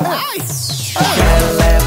California.